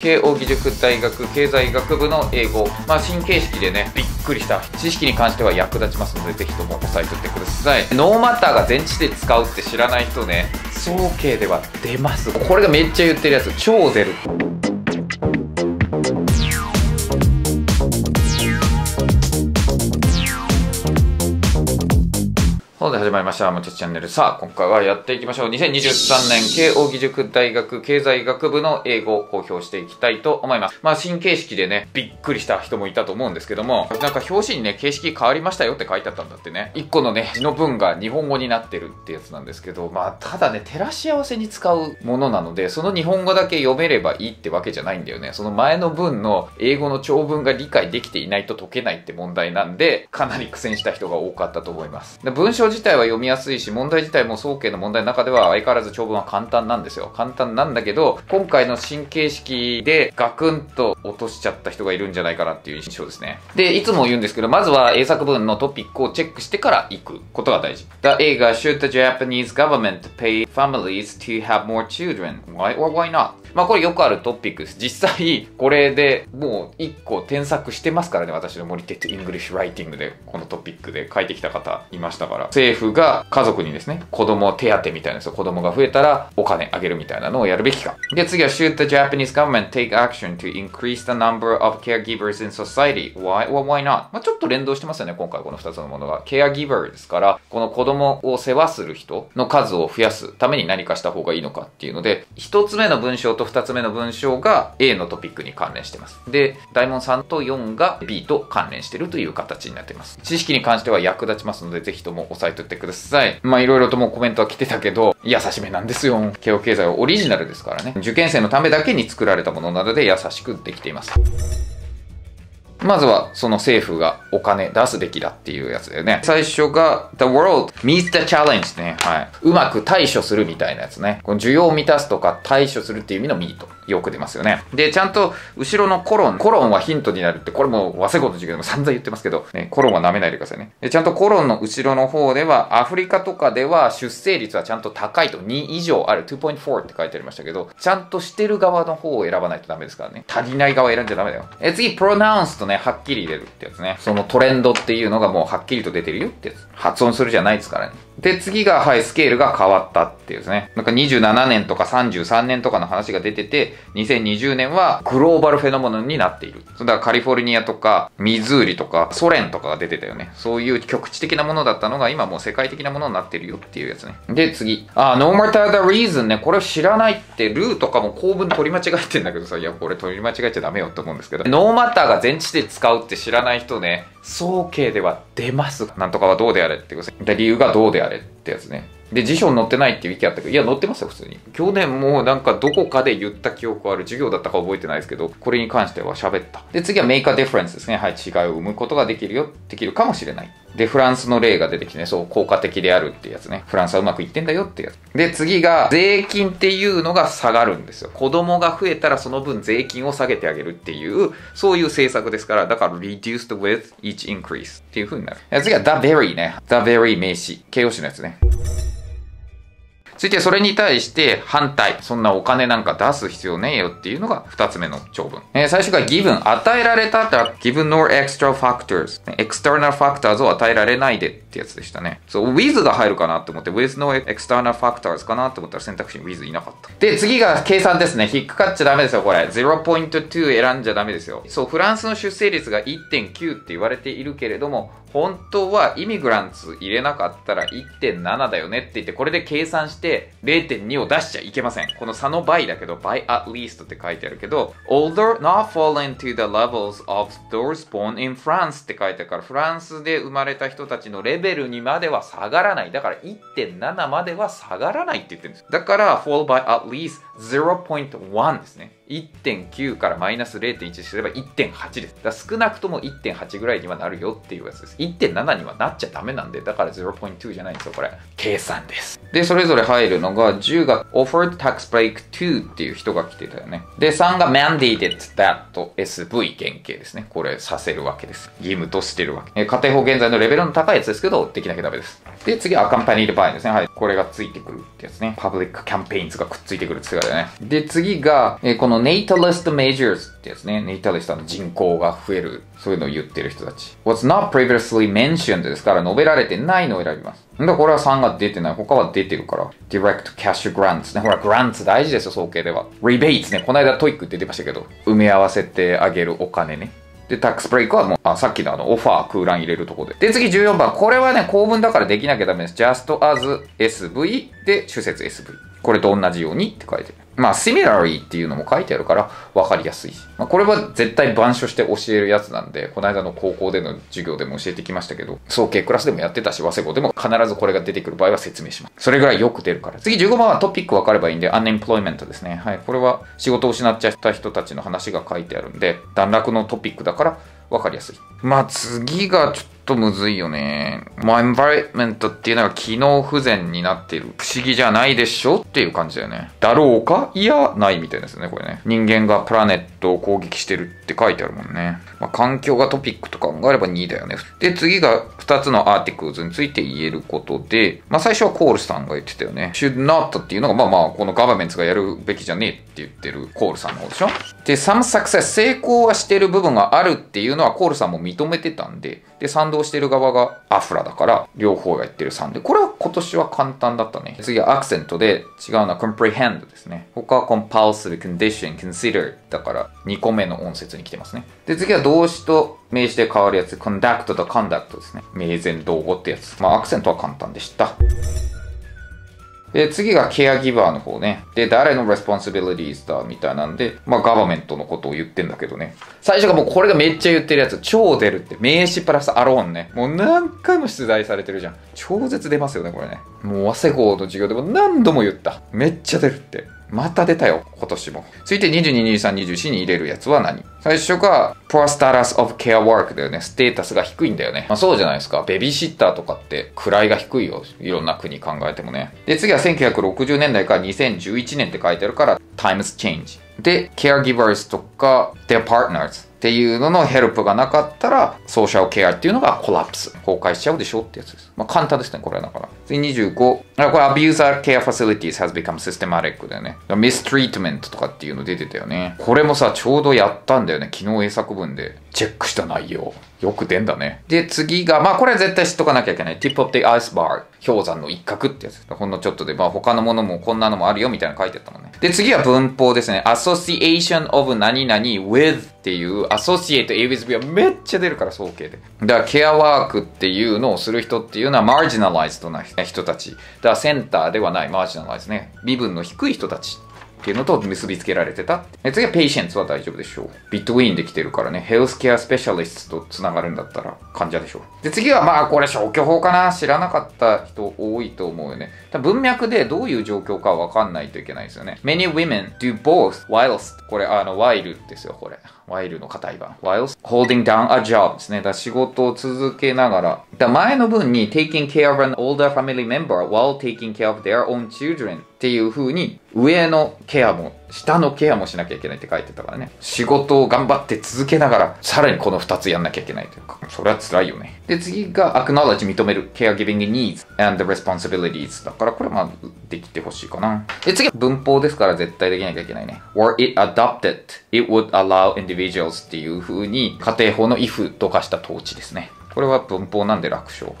慶応義塾大学経済学部の英語、まあ、新形式でねびっくりした。知識に関しては役立ちますのでぜひとも押さえておいてください。ノーマッターが全知で使うって知らない人ね総計では出ます。これがめっちゃ言ってるやつ。超出る本で始まりました。もちチャンネル。さあ、今回はやっていきましょう。2023年、慶応義塾大学経済学部の英語を公表していきたいと思います。まあ、新形式でね、びっくりした人もいたと思うんですけども、なんか表紙にね、形式変わりましたよって書いてあったんだってね。1個のね、字の文が日本語になってるってやつなんですけど、まあ、ただね、照らし合わせに使うものなので、その日本語だけ読めればいいってわけじゃないんだよね。その前の文の英語の長文が理解できていないと解けないって問題なんで、かなり苦戦した人が多かったと思います。で文章自体は読みやすいし、問題自体も早慶の問題の中では相変わらず長文は簡単なんですよ。簡単なんだけど、今回の新形式でガクンと落としちゃった人がいるんじゃないかなっていう印象ですね。で、いつも言うんですけど、まずは英作文のトピックをチェックしてから行くことが大事。で、英作が Should the Japanese government pay families to have more children? Why or why not? まあこれよくあるトピックです。実際、これでもう1個添削してますからね、私のもりてつ English Writing で、このトピックで書いてきた方いましたから、政府が家族にですね、子供手当みたいな子供が増えたらお金あげるみたいなのをやるべきか。で、次は、should the Japanese government take action to increase the number of caregivers in society? Why or why not? まあちょっと連動してますよね、今回この2つのものが。caregiver ですから、この子供を世話する人の数を増やすために何かした方がいいのかっていうので、1つ目の文章と2つ目の文章が A のトピックに関連してます。で、大門3と4が B と関連してるという形になっています。知識に関しては役立ちますので、ぜひとも押さえておいてください。まあいろいろともコメントは来てたけど、優しめなんですよ。慶応経済はオリジナルですからね。受験生のためだけに作られたものなので優しくできています。まずはその政府がお金出すべきだっていうやつだよね。最初が The world meets the challenge ね。はい。うまく対処するみたいなやつね。この需要を満たすとか対処するっていう意味の meet。よく出ますよね。で、ちゃんと後ろのコロン、コロンはヒントになるって、これも和製語の授業でも散々言ってますけど、ね、コロンは舐めないでくださいね。で、ちゃんとコロンの後ろの方では、アフリカとかでは出生率はちゃんと高いと、2以上ある、2.4って書いてありましたけど、ちゃんとしてる側の方を選ばないとダメですからね。足りない側選んじゃダメだよ。え、次、プロナウンスとね、はっきり入れるってやつね。そのトレンドっていうのがもうはっきりと出てるよってやつ。発音するじゃないですからね。で、次が、はい、スケールが変わったっていうですね。なんか27年とか33年とかの話が出てて、2020年はグローバルフェノモノになっている。だからカリフォルニアとか、ミズーリとか、ソ連とかが出てたよね。そういう局地的なものだったのが、今もう世界的なものになってるよっていうやつね。で、次。あ、no matter the reason ね。これ知らないって、ルーとかも構文取り間違えてんだけどさ、いや、これ取り間違えちゃダメよって思うんですけど、ノーマターが全地で使うって知らない人ね、総計では出ます。なんとかはどうであれってことです。で、理由がどうであれってやつね。で、辞書に載ってないっていう意見あったけど、いや、載ってますよ、普通に。去年もなんかどこかで言った記憶ある授業だったか覚えてないですけど、これに関しては喋った。で、次は make a difference ですね。はい、違いを生むことができるよ、できるかもしれない。で、フランスの例が出てきてね、そう、効果的であるってやつね。フランスはうまくいってんだよってやつ。で、次が、税金っていうのが下がるんですよ。子供が増えたらその分税金を下げてあげるっていう、そういう政策ですから、だから reduced with each increase っていう風になる。次は the very ね。the very 名詞。形容詞のやつね。続いてそれに対して反対。そんなお金なんか出す必要ねえよっていうのが二つ目の長文。えー、最初が given。与えられたって given nor extra factors。external factors を与えられないでってやつでしたね。そう、with が入るかなって思って、with no external factors かなって思ったら選択肢に with いなかった。で、次が計算ですね。引っかかっちゃダメですよ、これ。0.2選んじゃダメですよ。そう、フランスの出生率が1.9って言われているけれども、本当はイミグランツ入れなかったら1.7だよねって言って、これで計算して0.2を出しちゃいけません。この差の倍だけど、by at least って書いてあるけど、older not fallen to the levels of those born in France って書いてあるから、フランスで生まれた人たちのレベルにまでは下がらない。だから1.7までは下がらないって言ってるんです。だから、fall by at least 0.1ですね。1.9からマイナス0.1すれば1.8です。だ少なくとも1.8ぐらいにはなるよっていうやつです。1.7にはなっちゃダメなんで、だから0.2じゃないんですよ、これ。計算です。で、それぞれ入るのが、10が offered tax break 2っていう人が来てたよね。で、3が mandated that SV 原型ですね。これさせるわけです。義務としてるわけ。え仮定法現在のレベルの高いやつですけど、できなきゃダメです。で、次、 accompanied by ですね。はい。これがついてくるってやつね。 public campaigns がくっついてくるって言ってたよね。で、次が、えー、この natalist measures ってやつね。 natalist の人口が増える。そういうのを言ってる人たち。What's not previously mentioned ですから、述べられてないのを選びます。だこれは3が出てない。他は出てるから。Direct Cash Grants ね。ほら、 grants 大事ですよ、早慶では。Rebates ね。この間トイックってましたけど、埋め合わせてあげるお金ね。で、タックスブレイクはもう、あ、さっきのあの、オファー空欄入れるとこで。で、次14番。これはね、構文だからできなきゃダメです。just as SV で、主説 SV。これと同じようにって書いてる。まあ、similarly っていうのも書いてあるから分かりやすいし。まあ、これは絶対板書して教えるやつなんで、この間の高校での授業でも教えてきましたけど、早慶クラスでもやってたし、和製語でも必ずこれが出てくる場合は説明します。それぐらいよく出るから。次15番はトピック分かればいいんで、unemployment ですね。はい。これは仕事を失っちゃった人たちの話が書いてあるんで、段落のトピックだから分かりやすい。まあ次がちょっととむずいよね。まあ、エンバイメントっていうのは機能不全になっている。不思議じゃないでしょっていう感じだよね。だろうか？いや、ないみたいですね、これね。人間がプラネットを攻撃してるって書いてあるもんね。まあ、環境がトピックと考えれば2だよね。で、次が2つのアーティクルズについて言えることで、まあ、最初はコールさんが言ってたよね。should not っていうのが、まあまあ、このガバメンツがやるべきじゃねえって言ってるコールさんの方でしょ？で、some success 成功はしてる部分があるっていうのはコールさんも認めてたんで、で、賛同してる側がアフラだから、両方がやってる3で、これは今年は簡単だったね。次はアクセントで違うのは comprehend ですね。他は compulsive, condition, consider だから2個目の音節に来てますね。で、次は動詞と名詞で変わるやつ、conduct と conduct ですね。名前動語ってやつ。まあアクセントは簡単でした。で、次が caregiver の方ね。で、誰の responsibilities だみたいなんで、まあ government のことを言ってんだけどね。最初がもうこれがめっちゃ言ってるやつ、超出るって。名詞プラス alone ね。もう何回も出題されてるじゃん。超絶出ますよね、これね。もう和製法の授業でも何度も言った。めっちゃ出るって。また出たよ、今年も。続いて22、23、24に入れるやつは何？最初が poor status of care work だよね。ステータスが低いんだよね。まあそうじゃないですか。ベビーシッターとかって位が低いよ。いろんな国考えてもね。で、次は1960年代から2011年って書いてあるから times change。で、caregivers とか their partners っていうののヘルプがなかったら、 social care っていうのがコラプス。崩壊しちゃうでしょってやつです。まあ簡単ですね、これだから。次25。これ abuser care facilities has become systematic だよね。mistreatment とかっていうの出てたよね。これもさ、ちょうどやったんだよね。昨日英作文で。チェックした内容。よく出んだね。で、次が、まあこれは絶対知っとかなきゃいけない。tip of the iceberg。氷山の一角ってやつ。ほんのちょっとで、まあ他のものもこんなのもあるよみたいなの書いてあったもんね。で、次は文法ですね。association of 何々 with っていうアソシエイト A with B はめっちゃ出るから、総計で。だから、ケアワークっていうのをする人っていうのはマージナライズドな人たち。だから、センターではないマージナライズね。身分の低い人たちっていうのと結びつけられてた。次は patients は大丈夫でしょう。ビットウィーンで来てるからね、ヘルスケアスペシャリストと繋がるんだったら患者でしょう。で、次はまあこれ消去法かな知らなかった人多いと思うよね。文脈でどういう状況かわかんないといけないですよね。Many women do both whilst これあの while ですよ、これ。while の硬い版。whilst holding down a job ですね。だ仕事を続けながら。だ前の文に taking care of an older family member while taking care of their own children っていう風に上のケアも下のケアもしなきゃいけないって書いてたからね。仕事を頑張って続けながら、さらにこの2つやんなきゃいけないというか、それは辛いよね。で、次が acknowledge 認める caregiving needs and responsibilities だからこれまあできてほしいかな。で、次は文法ですから絶対できなきゃいけないね。or it adopted, it would allow individuals っていう風に家庭法の if とかした統治ですね。これは文法なんで楽勝。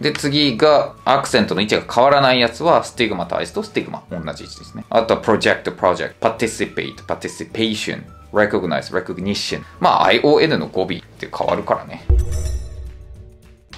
で、次が、アクセントの位置が変わらないやつは、スティグマタイズとスティグマ。同じ位置ですね。あとは、プロジェクト、プロジェクト、participate、participation、recognize、recognition。まあ、ION の語尾って変わるからね。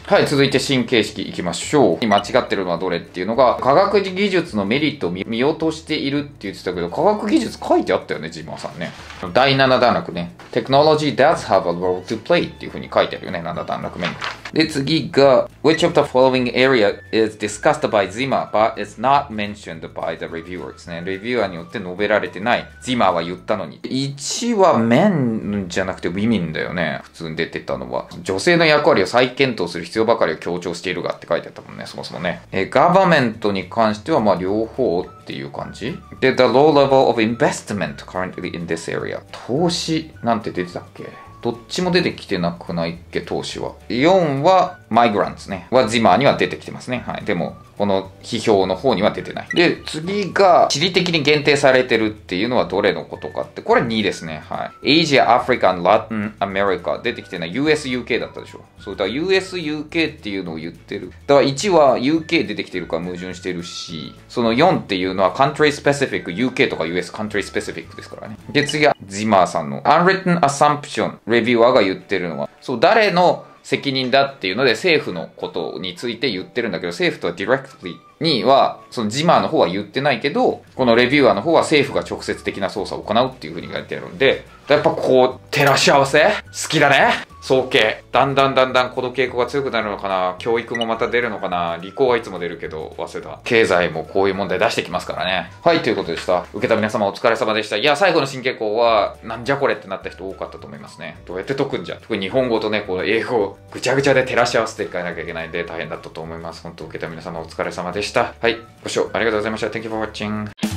はい、続いて新形式いきましょう。間違ってるのはどれっていうのが、科学技術のメリットを見落としているって言ってたけど、科学技術書いてあったよね、ジーマーさんね。第7段落ね。Technology does have a role to play っていう風に書いてあるよね、7段落目に。で、次が、Which of the following area is discussed by Zima but is not mentioned by the reviewer ですね。レビュアーによって述べられてない。Zima は言ったのに。1は men じゃなくて women だよね。普通に出てたのは。女性の役割を再検討する必要ばかりを強調しているがって書いてあったもんね、そもそもね。えガバメントに関してはまあ両方っていう感じで、the low level of investment currently in this area 投資なんて出てたっけどっちも出てきてなくないっけ、投資は。4はマイグランツね、はジマーには出てきてますね。はい。でも、この批評の方には出てない。で、次が、地理的に限定されてるっていうのはどれのことかって、これ2ですね。はい。Asia, Africa, Latin America 出てきてない US, UK だったでしょ。そう、だから US, UK っていうのを言ってる。だから1は UK 出てきてるから矛盾してるし、その4っていうのは Country Specific、UK とか US Country Specific ですからね。で、次はジマーさんの Unwritten Assumption レビュアーが言ってるのは、そう、誰の責任だっていうので政府のことについて言ってるんだけど、政府とはディレクトリーには、そのジマーの方は言ってないけど、このレビューアーの方は政府が直接的な捜査を行うっていうふうに言われてるんで、やっぱこう、照らし合わせ？好きだね総計。だんだんだんだんこの傾向が強くなるのかな教育もまた出るのかな理工はいつも出るけど、早稲田。経済もこういう問題出してきますからね。はい、ということでした。受けた皆様お疲れ様でした。いや、最後の新傾向は、なんじゃこれってなった人多かったと思いますね。どうやって解くんじゃ特に日本語とね、この英語を、ぐちゃぐちゃで照らし合わせていかなきゃいけないんで大変だったと思います。本当受けた皆様お疲れ様でした。はい、ご視聴ありがとうございました。Thank you for watching.